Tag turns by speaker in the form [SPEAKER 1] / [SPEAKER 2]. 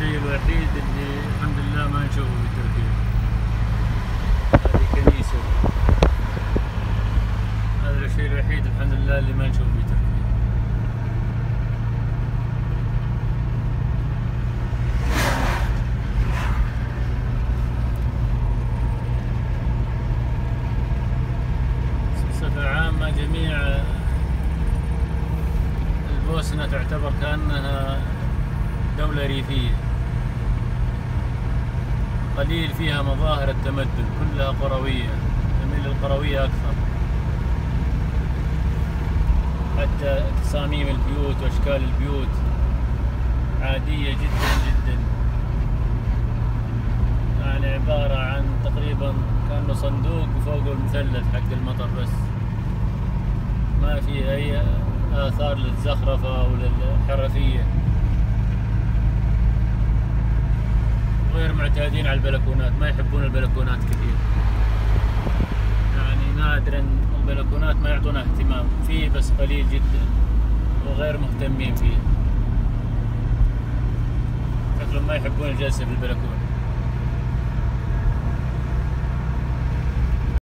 [SPEAKER 1] الشيء الوحيد اللي الحمد لله ما نشوفه في تركيا. هذه كنيسة. هذا الشيء الوحيد الحمد لله اللي ما نشوفه في تركيا. بصفة عامة جميع البوسنة تعتبر كأنها دولة ريفية. قليل فيها مظاهر التمدن كلها قروية تميل للقروية أكثر. حتى تصاميم البيوت وأشكال البيوت عادية جدا جدا. يعني عبارة عن تقريبا كأنه صندوق وفوقه المثلث حق المطر بس. ما في أي آثار للزخرفة أو للحرفية معتادين على البلكونات ما يحبون البلكونات كثير. يعني نادرا البلكونات ما يعطونها اهتمام فيه بس قليل جدا وغير مهتمين فيه. شكلهم ما يحبون الجلسة في البلكونة.